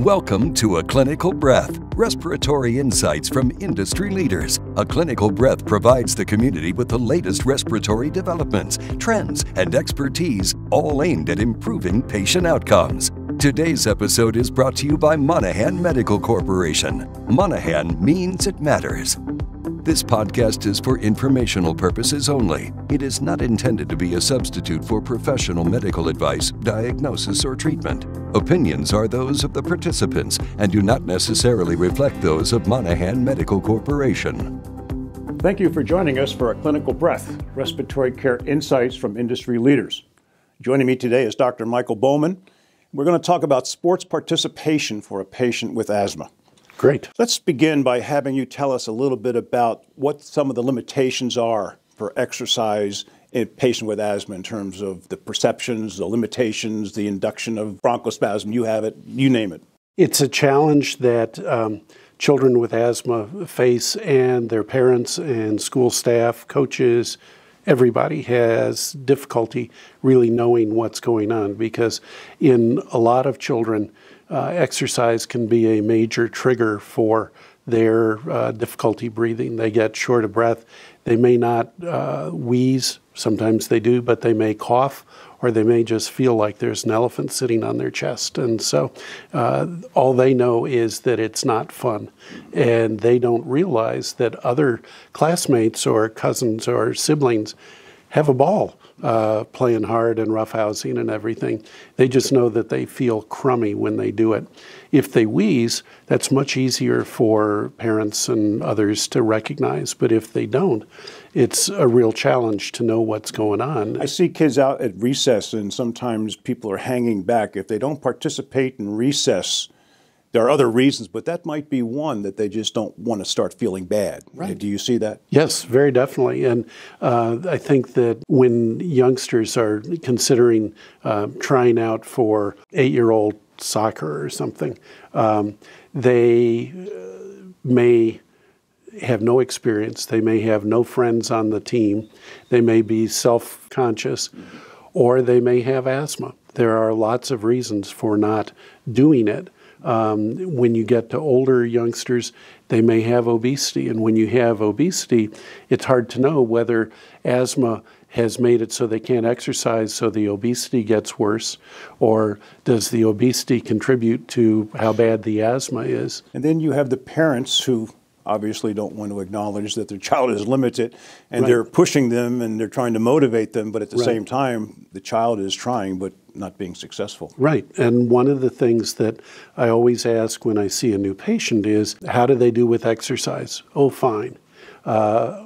Welcome to A Clinical Breath, respiratory insights from industry leaders. A Clinical Breath provides the community with the latest respiratory developments, trends, and expertise, all aimed at improving patient outcomes. Today's episode is brought to you by Monaghan Medical Corporation. Monaghan means it matters. This podcast is for informational purposes only. It is not intended to be a substitute for professional medical advice, diagnosis, or treatment. Opinions are those of the participants and do not necessarily reflect those of Monaghan Medical Corporation. Thank you for joining us for a clinical breath, respiratory care insights from industry leaders. Joining me today is Dr. Michael Bowman. We're going to talk about sports participation for a patient with asthma. Great. Let's begin by having you tell us a little bit about what some of the limitations are for exercise in a patient with asthma in terms of the perceptions, the limitations, the induction of bronchospasm. You have it, you name it. It's a challenge that um, children with asthma face, and their parents and school staff, coaches, everybody has difficulty really knowing what's going on because in a lot of children, uh, exercise can be a major trigger for their uh, difficulty breathing. They get short of breath. They may not uh, wheeze, sometimes they do, but they may cough or they may just feel like there's an elephant sitting on their chest. And so uh, all they know is that it's not fun. And they don't realize that other classmates or cousins or siblings have a ball uh, playing hard and roughhousing and everything. They just know that they feel crummy when they do it. If they wheeze, that's much easier for parents and others to recognize. But if they don't, it's a real challenge to know what's going on. I see kids out at recess, and sometimes people are hanging back. If they don't participate in recess, there are other reasons, but that might be one that they just don't want to start feeling bad. Right. Do you see that? Yes, very definitely. And uh, I think that when youngsters are considering uh, trying out for eight year old soccer or something, um, they uh, may have no experience, they may have no friends on the team, they may be self conscious, or they may have asthma. There are lots of reasons for not doing it. Um, when you get to older youngsters, they may have obesity. And when you have obesity, it's hard to know whether asthma has made it so they can't exercise, so the obesity gets worse, or does the obesity contribute to how bad the asthma is? And then you have the parents who obviously don't want to acknowledge that their child is limited and right. they're pushing them and they're trying to motivate them, but at the right. same time, the child is trying but not being successful. Right. And one of the things that I always ask when I see a new patient is how do they do with exercise? Oh, fine. Uh,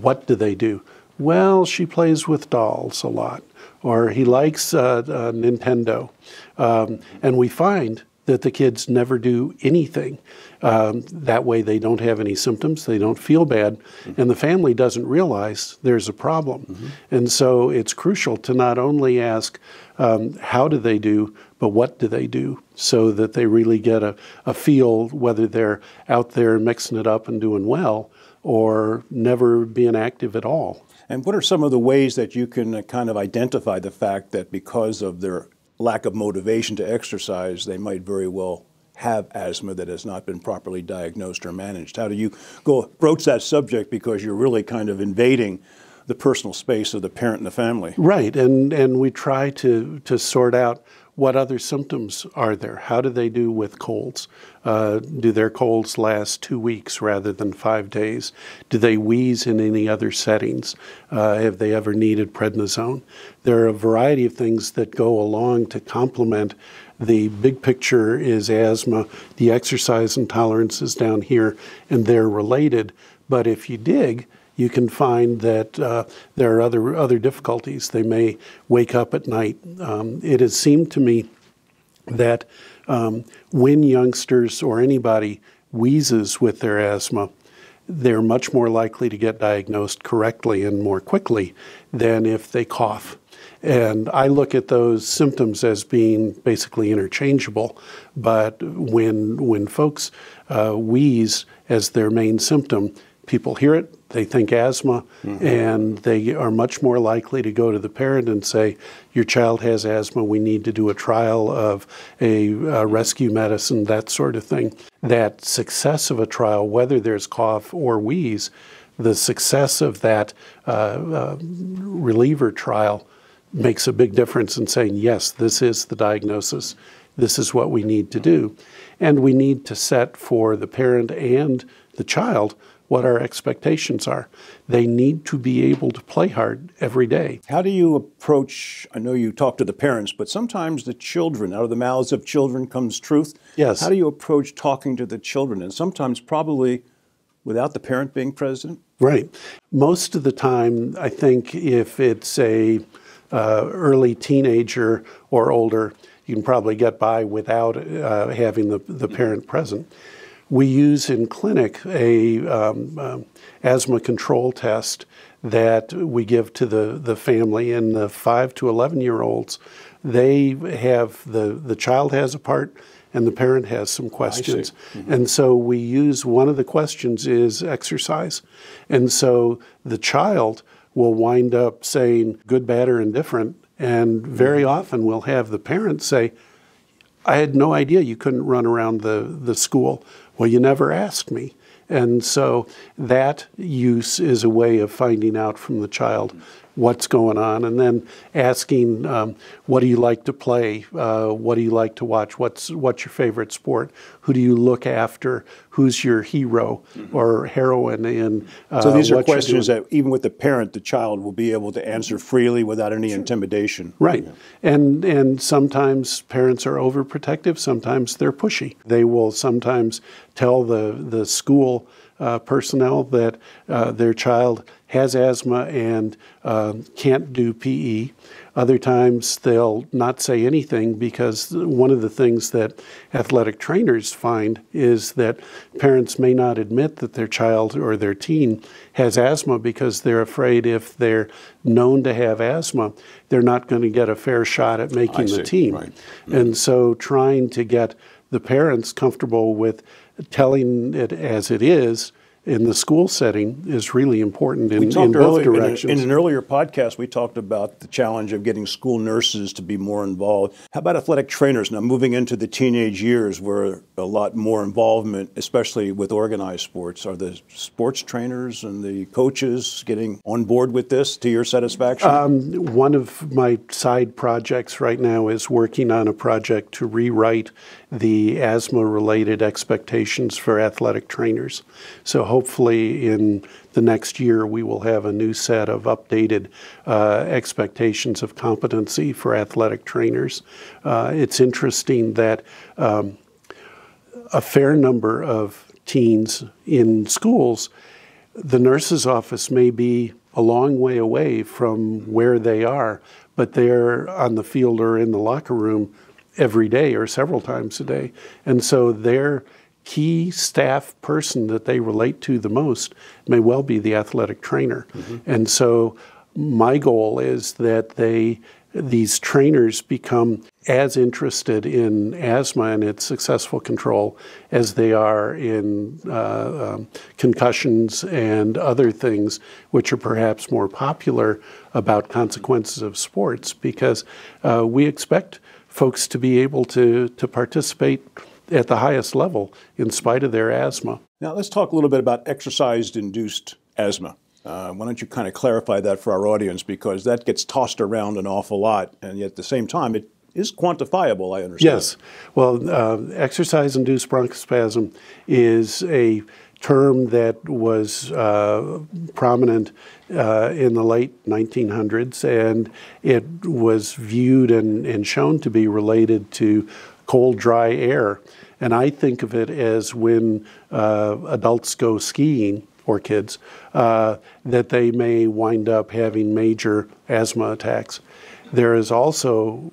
what do they do? Well, she plays with dolls a lot, or he likes uh, uh, Nintendo. Um, and we find that the kids never do anything. Um, that way, they don't have any symptoms, they don't feel bad, mm-hmm. and the family doesn't realize there's a problem. Mm-hmm. And so, it's crucial to not only ask um, how do they do, but what do they do, so that they really get a, a feel whether they're out there mixing it up and doing well or never being active at all. And what are some of the ways that you can uh, kind of identify the fact that because of their lack of motivation to exercise, they might very well have asthma that has not been properly diagnosed or managed. How do you go approach that subject because you're really kind of invading the personal space of the parent and the family? Right, and and we try to to sort out what other symptoms are there? How do they do with colds? Uh, do their colds last two weeks rather than five days? Do they wheeze in any other settings? Uh, have they ever needed prednisone? There are a variety of things that go along to complement the big picture is asthma, the exercise intolerance is down here, and they're related. But if you dig, you can find that uh, there are other other difficulties. They may wake up at night. Um, it has seemed to me that um, when youngsters or anybody wheezes with their asthma, they're much more likely to get diagnosed correctly and more quickly than if they cough. And I look at those symptoms as being basically interchangeable. But when when folks uh, wheeze as their main symptom, people hear it, They think asthma, mm-hmm. and they are much more likely to go to the parent and say, Your child has asthma, we need to do a trial of a uh, rescue medicine, that sort of thing. That success of a trial, whether there's cough or wheeze, the success of that uh, uh, reliever trial makes a big difference in saying, Yes, this is the diagnosis, this is what we need to do. And we need to set for the parent and the child what our expectations are. They need to be able to play hard every day. How do you approach? I know you talk to the parents, but sometimes the children, out of the mouths of children comes truth. Yes. How do you approach talking to the children? And sometimes, probably without the parent being present? Right. Most of the time, I think if it's a uh, early teenager or older, you can probably get by without uh, having the, the parent present. We use in clinic a um, um, asthma control test that we give to the, the family and the 5 to 11 year olds. They have, the, the child has a part and the parent has some questions. Mm-hmm. And so we use one of the questions is exercise. And so the child will wind up saying good, bad, or indifferent. And very mm-hmm. often we'll have the parent say, I had no idea you couldn't run around the, the school. Well, you never asked me. And so that use is a way of finding out from the child what's going on, and then asking, um, what do you like to play? Uh, what do you like to watch? What's what's your favorite sport? Who do you look after? Who's your hero mm-hmm. or heroine in? Uh, so these are questions that even with the parent, the child will be able to answer freely without any intimidation. Right, yeah. and and sometimes parents are overprotective. Sometimes they're pushy. They will sometimes tell the the school uh, personnel that uh, their child has asthma and uh, can't do PE. Other times they'll not say anything because one of the things that athletic trainers find is that parents may not admit that their child or their teen has asthma because they're afraid if they're known to have asthma, they're not going to get a fair shot at making the team. Right. And so trying to get the parents comfortable with telling it as it is in the school setting is really important in, in both directions. In, in, an earlier podcast, we talked about the challenge of getting school nurses to be more involved. How about athletic trainers now moving into the teenage years where a lot more involvement, especially with organized sports? Are the sports trainers and the coaches getting on board with this to your satisfaction? Um, one of my side projects right now is working on a project to rewrite the asthma related expectations for athletic trainers. So hopefully in the next year we will have a new set of updated uh, expectations of competency for athletic trainers. Uh, it's interesting that um, a fair number of teens in schools, the nurse's office may be a long way away from where they are, but they're on the field or in the locker room every day or several times a day. And so their key staff person that they relate to the most may well be the athletic trainer. Mm-hmm. And so my goal is that they these trainers become as interested in asthma and its successful control as they are in uh, um, concussions and other things which are perhaps more popular about consequences of sports because uh, we expect folks to be able to, to participate at the highest level in spite of their asthma. Now, let's talk a little bit about exercise induced asthma. Uh, why don't you kind of clarify that for our audience because that gets tossed around an awful lot, and yet at the same time, it is quantifiable, I understand. Yes. Well, uh, exercise induced bronchospasm is a term that was uh, prominent uh, in the late 1900s, and it was viewed and, and shown to be related to cold, dry air. And I think of it as when uh, adults go skiing, or kids, uh, that they may wind up having major asthma attacks. There is also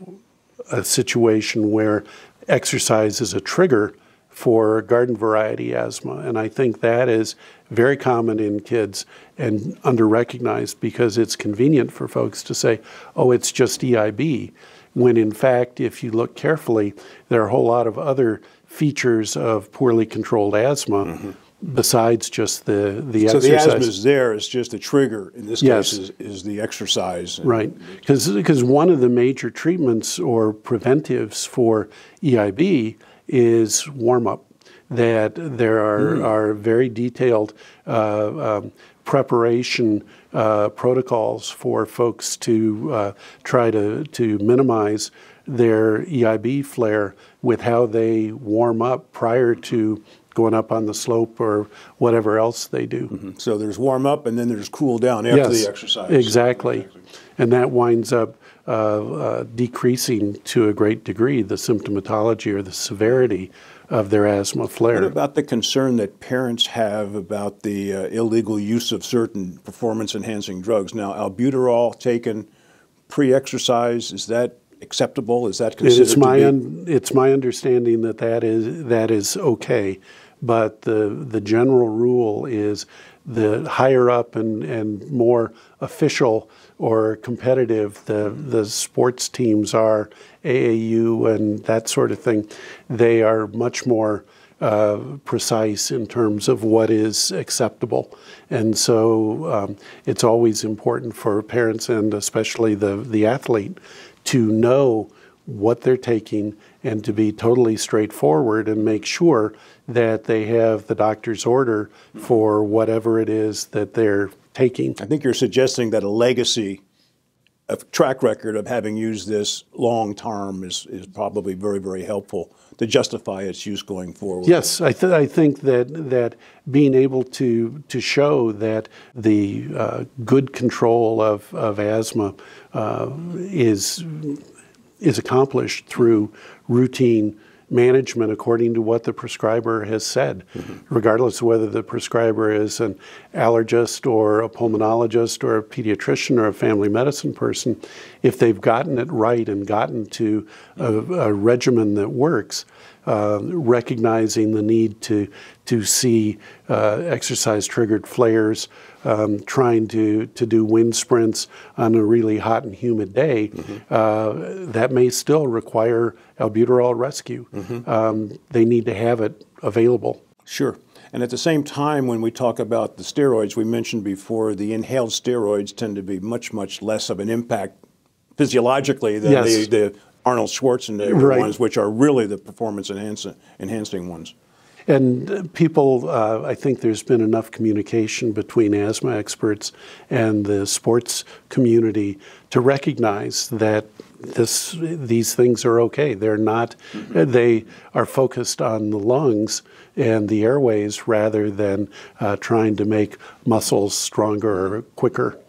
a situation where exercise is a trigger for garden variety asthma. And I think that is very common in kids and under recognized because it's convenient for folks to say, oh, it's just EIB. When in fact, if you look carefully, there are a whole lot of other features of poorly controlled asthma mm-hmm. besides just the the So the asthma is there, it's just the trigger, in this Yes. case, is, is the exercise. Right, because one of the major treatments or preventives for EIB is warm up. That there are are very detailed uh, um, preparation uh, protocols for folks to uh, try to to minimize their EIB flare with how they warm up prior to going up on the slope or whatever else they do. So there's warm up and then there's cool down after the exercise. Exactly. And that winds up uh, uh, decreasing to a great degree the symptomatology or the severity of their asthma flare. What about the concern that parents have about the uh, illegal use of certain performance enhancing drugs? Now, albuterol taken pre exercise, is that acceptable? Is that considered It's my un, it's my understanding that that is that is okay, but the the general rule is the higher up and, and more official or competitive the the sports teams are AAU and that sort of thing, they are much more uh, precise in terms of what is acceptable. And so um, it's always important for parents and especially the, the athlete to know what they're taking and to be totally straightforward and make sure that they have the doctor's order for whatever it is that they're taking. I think you're suggesting that a legacy, a track record of having used this long term is, is probably very, very helpful to justify its use going forward. Yes, I, th- I think that that being able to to show that the uh, good control of, of asthma uh, is is accomplished through routine management according to what the prescriber has said, mm-hmm. regardless of whether the prescriber is an allergist or a pulmonologist or a pediatrician or a family medicine person. If they've gotten it right and gotten to a, a regimen that works, uh, recognizing the need to to see uh, exercise triggered flares, um, trying to to do wind sprints on a really hot and humid day, uh, that may still require albuterol rescue. Um, they need to have it available. Sure. And at the same time, when we talk about the steroids, we mentioned before the inhaled steroids tend to be much, much less of an impact physiologically than Yes. the, the Arnold Schwarzenegger Right. ones, which are really the performance enhancing, enhancing ones. And uh, people, uh, I think there's been enough communication between asthma experts and the sports community to recognize that this, these things are okay. They're not, they are focused on the lungs and the airways rather than uh, trying to make muscles stronger or quicker.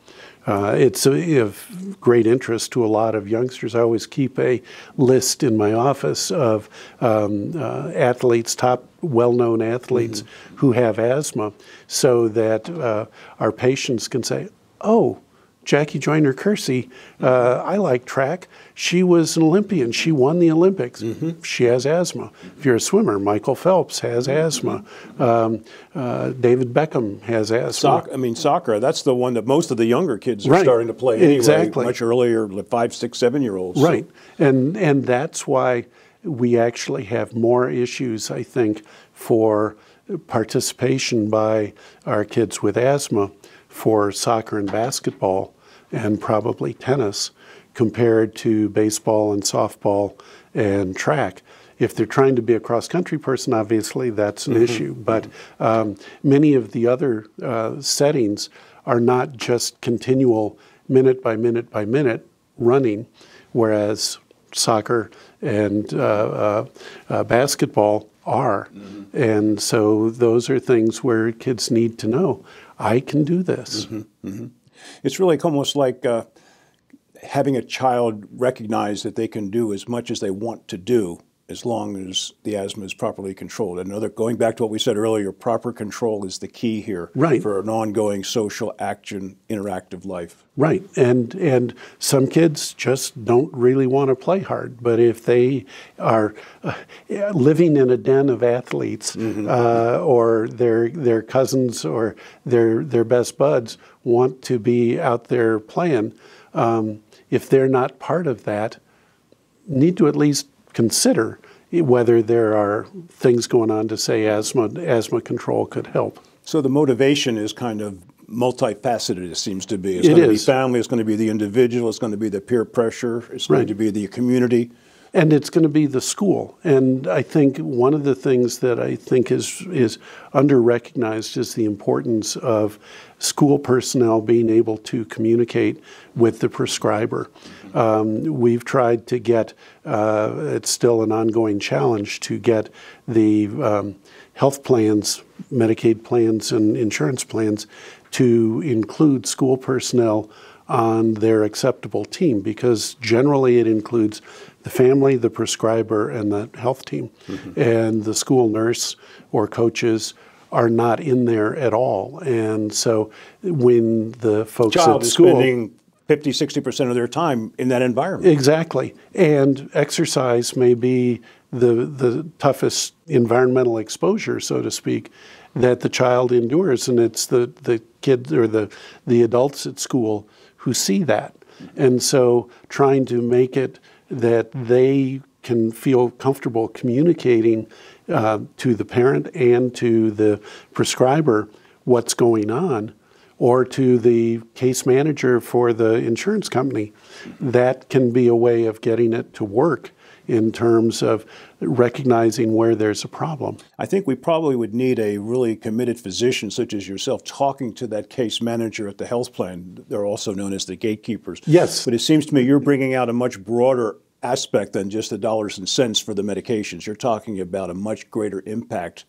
Uh, it's of great interest to a lot of youngsters. I always keep a list in my office of um, uh, athletes, top well known athletes who have asthma, so that uh, our patients can say, oh, Jackie Joyner Kersee, uh, I like track. She was an Olympian. She won the Olympics. She has asthma. If you're a swimmer, Michael Phelps has asthma. Um, uh, David Beckham has asthma. Soc- I mean, soccer, that's the one that most of the younger kids are Right. starting to play anyway, Exactly. much earlier, like five, six, seven year olds. Right. And and that's why we actually have more issues, I think, for participation by our kids with asthma for soccer and basketball and probably tennis compared to baseball and softball and track. If they're trying to be a cross country person, obviously that's an issue. But um, many of the other uh, settings are not just continual minute by minute by minute running, whereas soccer and uh, uh, uh, basketball are. And so those are things where kids need to know I can do this. It's really almost like uh, having a child recognize that they can do as much as they want to do as long as the asthma is properly controlled. Another, going back to what we said earlier, proper control is the key here Right. for an ongoing social action, interactive life. Right, and and some kids just don't really want to play hard. But if they are uh, living in a den of athletes, uh, or their their cousins or their their best buds want to be out there playing, um, if they're not part of that, need to at least consider whether there are things going on to say asthma asthma control could help. So the motivation is kind of multifaceted, it seems to be. It's it going is. to be family, it's going to be the individual, it's going to be the peer pressure, it's right. going to be the community. And it's going to be the school. And I think one of the things that I think is is under recognized is the importance of school personnel being able to communicate with the prescriber. Um, we've tried to get, uh, it's still an ongoing challenge to get the um, health plans, Medicaid plans, and insurance plans to include school personnel on their acceptable team because generally it includes the family, the prescriber, and the health team. Mm-hmm. And the school nurse or coaches are not in there at all. And so when the folks Child at school. Spending 50, 60% of their time in that environment. Exactly. And exercise may be the, the toughest environmental exposure, so to speak, that the child endures. And it's the, the kids or the, the adults at school who see that. And so trying to make it that they can feel comfortable communicating uh, to the parent and to the prescriber what's going on or to the case manager for the insurance company. That can be a way of getting it to work in terms of recognizing where there's a problem. I think we probably would need a really committed physician such as yourself talking to that case manager at the health plan. They're also known as the gatekeepers. Yes. But it seems to me you're bringing out a much broader aspect than just the dollars and cents for the medications. You're talking about a much greater impact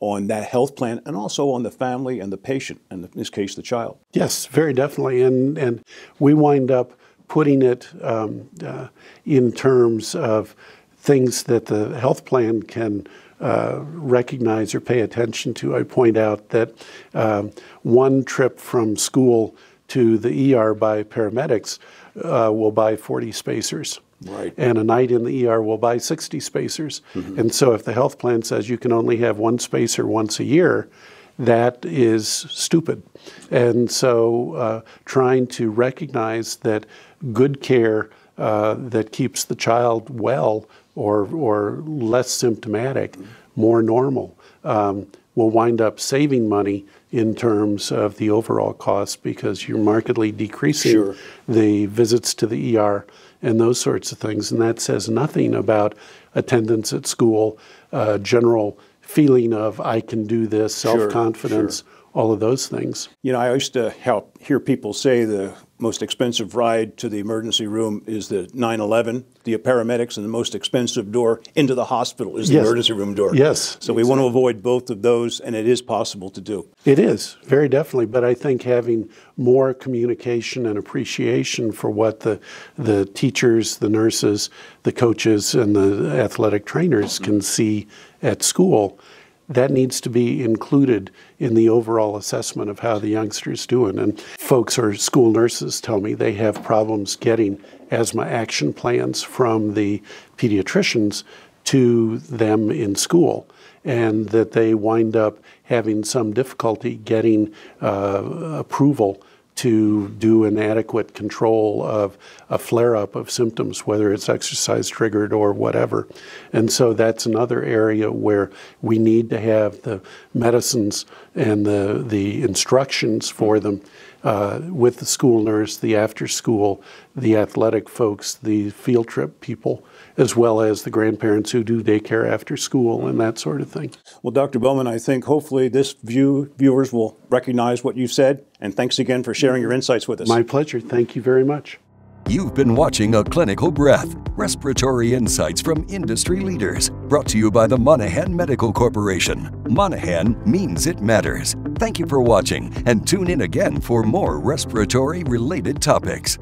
on that health plan and also on the family and the patient, and in this case, the child. Yes, very definitely. And, and we wind up putting it um, uh, in terms of things that the health plan can uh, recognize or pay attention to. I point out that um, one trip from school to the ER by paramedics uh, will buy 40 spacers. Right. And a night in the ER will buy 60 spacers. Mm-hmm. And so if the health plan says you can only have one spacer once a year, that is stupid. And so uh, trying to recognize that good care uh, that keeps the child well or, or less symptomatic, more normal, um, will wind up saving money in terms of the overall cost because you're markedly decreasing sure. the visits to the ER and those sorts of things. And that says nothing about attendance at school, uh, general feeling of I can do this, self confidence, sure, sure. all of those things. You know, I used to help hear people say the most expensive ride to the emergency room is the 911, the paramedics, and the most expensive door into the hospital is the yes. emergency room door. Yes. So exactly. we want to avoid both of those, and it is possible to do. It is, very definitely. But I think having more communication and appreciation for what the, the teachers, the nurses, the coaches, and the athletic trainers can see at school that needs to be included in the overall assessment of how the youngster's doing. And folks or school nurses tell me they have problems getting asthma action plans from the pediatricians to them in school, and that they wind up having some difficulty getting uh, approval to do an adequate control of a flare up of symptoms, whether it's exercise triggered or whatever. And so that's another area where we need to have the medicines and the, the instructions for them uh, with the school nurse, the after school, the athletic folks, the field trip people, as well as the grandparents who do daycare after school and that sort of thing. Well, Dr. Bowman, I think hopefully this view viewers will recognize what you've said, and thanks again for sharing your insights with us. My pleasure. Thank you very much. You've been watching A Clinical Breath Respiratory Insights from Industry Leaders, brought to you by the Monaghan Medical Corporation. Monaghan means it matters. Thank you for watching, and tune in again for more respiratory related topics.